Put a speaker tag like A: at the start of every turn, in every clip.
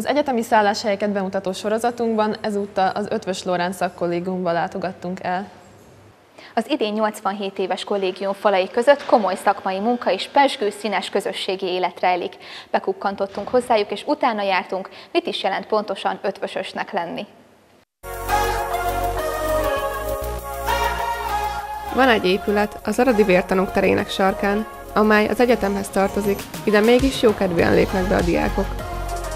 A: Az egyetemi szálláshelyeket bemutató sorozatunkban ezúttal az Ötvös Lorán szakkollégiumba látogattunk el.
B: Az idén 87 éves kollégium falai között komoly szakmai munka és pesgő színes közösségi élet rejlik. Bekukkantottunk hozzájuk, és utána jártunk, mit is jelent pontosan ötvösösnek lenni.
A: Van egy épület az Aradi Vértanúk terének sarkán, amely az egyetemhez tartozik, ide mégis jókedvűen lépnek be a diákok.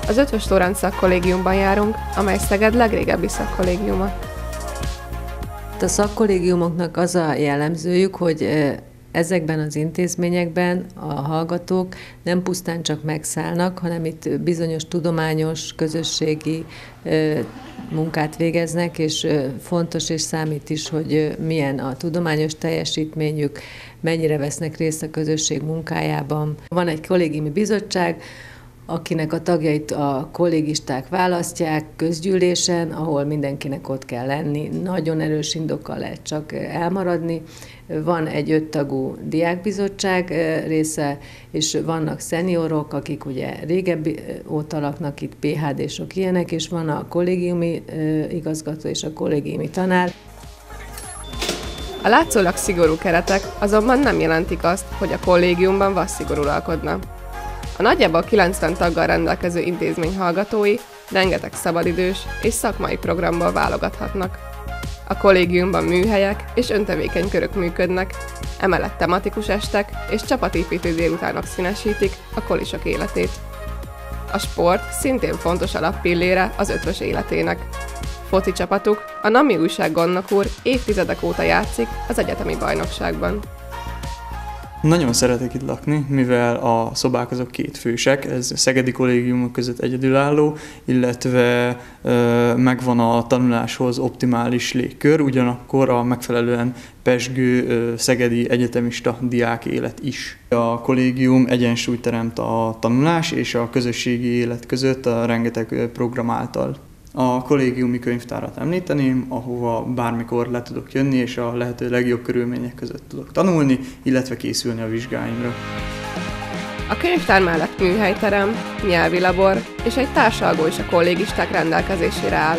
A: Az Ötvös Loránc szakkollégiumban járunk, amely Szeged legrégebbi szakkollégiuma.
C: A szakkollégiumoknak az a jellemzőjük, hogy ezekben az intézményekben a hallgatók nem pusztán csak megszállnak, hanem itt bizonyos tudományos, közösségi munkát végeznek, és fontos és számít is, hogy milyen a tudományos teljesítményük, mennyire vesznek részt a közösség munkájában. Van egy kollégiumi bizottság, akinek a tagjait a kollégisták választják közgyűlésen, ahol mindenkinek ott kell lenni. Nagyon erős indokkal lehet csak elmaradni. Van egy öttagú diákbizottság része, és vannak szeniorok, akik ugye régebbi óta laknak itt, PHD-sok ilyenek, és van a kollégiumi igazgató és a kollégiumi tanár.
A: A látszólag szigorú keretek azonban nem jelentik azt, hogy a kollégiumban vasszigor uralkodna. A nagyjából 90 taggal rendelkező intézmény hallgatói rengeteg szabadidős és szakmai programból válogathatnak. A kollégiumban műhelyek és öntevékeny körök működnek, emellett tematikus estek és csapatépítő délutánok színesítik a kolisok életét. A sport szintén fontos alappillére az ötvös életének. Foci csapatuk, a Nami újság Gonnok úr évtizedek óta játszik az egyetemi bajnokságban.
D: Nagyon szeretek itt lakni, mivel a szobák azok két fősek, ez a szegedi kollégiumok között egyedülálló, illetve ö, megvan a tanuláshoz optimális légkör, ugyanakkor a megfelelően pesgő ö, szegedi egyetemista diák élet is. A kollégium egyensúlyt teremt a tanulás és a közösségi élet között a rengeteg program által a kollégiumi könyvtárat említeném, ahova bármikor le tudok jönni, és a lehető legjobb körülmények között tudok tanulni, illetve készülni a vizsgáimra.
A: A könyvtár mellett műhelyterem, nyelvi labor és egy társalgó is a kollégisták rendelkezésére áll.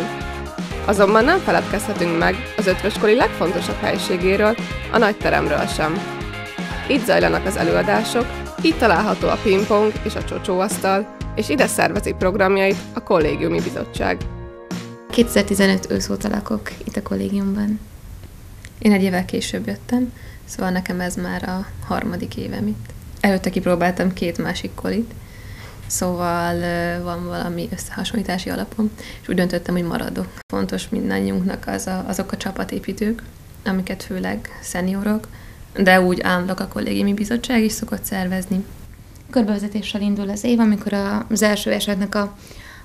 A: Azonban nem feledkezhetünk meg az ötvöskori legfontosabb helységéről, a nagy teremről sem. Itt zajlanak az előadások, itt található a pingpong és a csocsóasztal, és ide szervezi programjait a kollégiumi bizottság.
E: 2015 ősz óta lakok itt a kollégiumban. Én egy évvel később jöttem, szóval nekem ez már a harmadik évem itt. Előtte kipróbáltam két másik kolit, szóval van valami összehasonlítási alapom, és úgy döntöttem, hogy maradok. Fontos mindannyiunknak az a, azok a csapatépítők, amiket főleg szeniorok, de úgy állandók a kollégiumi bizottság is szokott szervezni. Körbevezetéssel indul az év, amikor az első esetnek a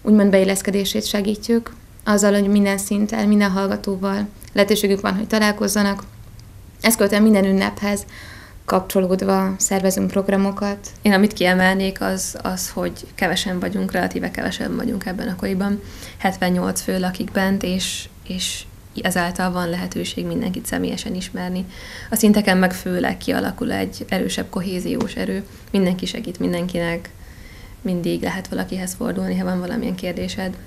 E: úgymond beilleszkedését segítjük, azzal, hogy minden szinten, minden hallgatóval lehetőségük van, hogy találkozzanak. Ezt követően minden ünnephez kapcsolódva szervezünk programokat. Én amit kiemelnék, az, az, hogy kevesen vagyunk, relatíve kevesen vagyunk ebben a koriban. 78 fő lakik bent, és, és ezáltal van lehetőség mindenkit személyesen ismerni. A szinteken meg főleg kialakul egy erősebb kohéziós erő. Mindenki segít mindenkinek, mindig lehet valakihez fordulni, ha van valamilyen kérdésed.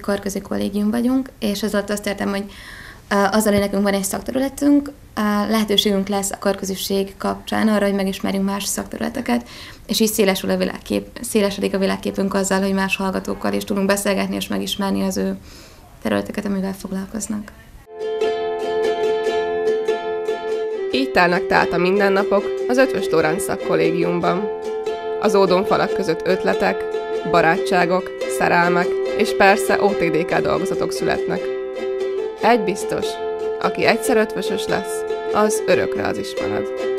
E: Karközi kollégium vagyunk, és az alatt azt értem, hogy azzal, hogy nekünk van egy szakterületünk, lehetőségünk lesz a karközüsség kapcsán arra, hogy megismerjünk más szakterületeket, és így szélesül a világkép, szélesedik a világképünk azzal, hogy más hallgatókkal is tudunk beszélgetni és megismerni az ő területeket, amivel foglalkoznak.
A: Így telnek tehát a mindennapok az Ötvös Loránc szakkollégiumban. Az ódon falak között ötletek, barátságok, szerelmek, és persze OTDK dolgozatok születnek. Egy biztos, aki egyszer ötvösös lesz, az örökre az ismered.